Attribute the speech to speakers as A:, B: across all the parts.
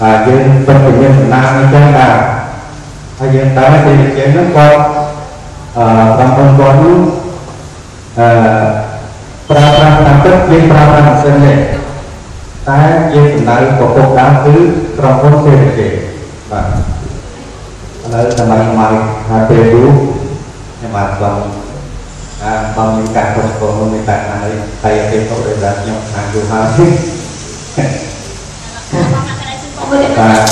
A: ហើយយើងពិតជាមានសំណាងអញ្ចឹងដែរហើយយើងតើទីជាហ្នឹងគាត់អឺបងប្អូនគាត់នោះអឺប្រើប្រាស់តាមពិតយើងប្រើប្រាស់ម៉ាស៊ីនទេតែយើងសំដៅប្រកបដើមគឺក្រុមហ៊ុនសេរីជេបាទឥឡូវដើម្បីមកថាពេលយូរខ្ញុំបាទបងអាបងមានការគ្រប់គ្រងមានតែហើយហើយអតិថិជនដែលខ្ញុំខាងយូរហើយ បាទ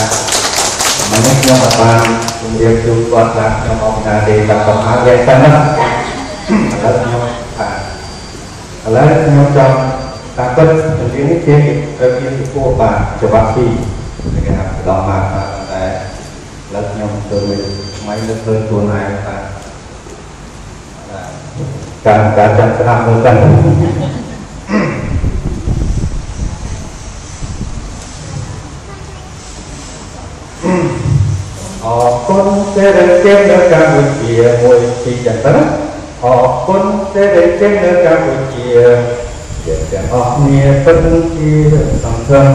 A: មកនេះខ្ញុំបានជម្រាបជូនគាត់ថាខ្ញុំអបណាទេតែកំហៅយ៉ាងទៅណាឥឡូវខ្ញុំថាឥឡូវខ្ញុំចង់តាមពិតជំនាញនេះជាត្រូវជាពីពោះបាទច្បាប់ពីគេថាដល់មកបាទតែឥឡូវខ្ញុំទៅមានថ្មីលើកលើខ្លួនឯងបាទការការចាំស្ដាប់មើលទៅ អរគុណសេរីចេញនៅកម្ពុជាមួយពីចឹងទៅអរគុណសេរីចេញនៅកម្ពុជាយើងទាំងអស់គ្នាពិតជាសង្ឃឹម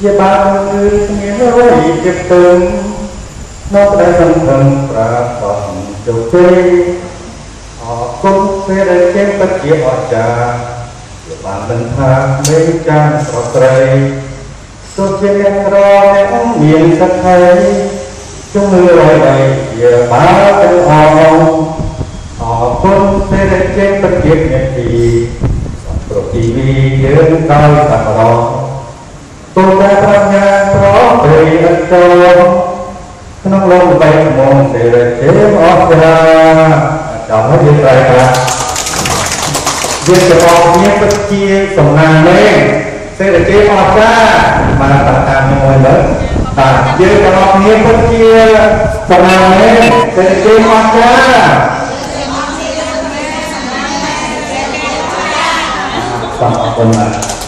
A: ជាបានគឺគ្នារួយជាពឹងនៅក្តីសង្ឃឹមប្រាប់បងជោគជ័យអរគុណសេរីចេញពិតជាអស្ចារ្យជាបានដឹងថាមេចានប្រក្រៃទុកជាអ្នកក្រអ្នកមានសក្តិ ជំនឿរយដីជាបានទាំងអងអរគុណសេរីចេញពិតជាអ្នកទីប្រទីវីយើងដោយសប្បុរសទុកតែប្រាជ្ញាប្រព្រៃអត់ចូលក្នុងលំបែកមកសេរីចេញអស្ចារ្យចាំឲ្យយើងត្រូវថាយើងទាំងអស់គ្នាពិតជាសំណាងលេងសេរីចេញអស្ចារ្យបានតាមតាមមួយលើ បាទយើងទាំងអស់គ្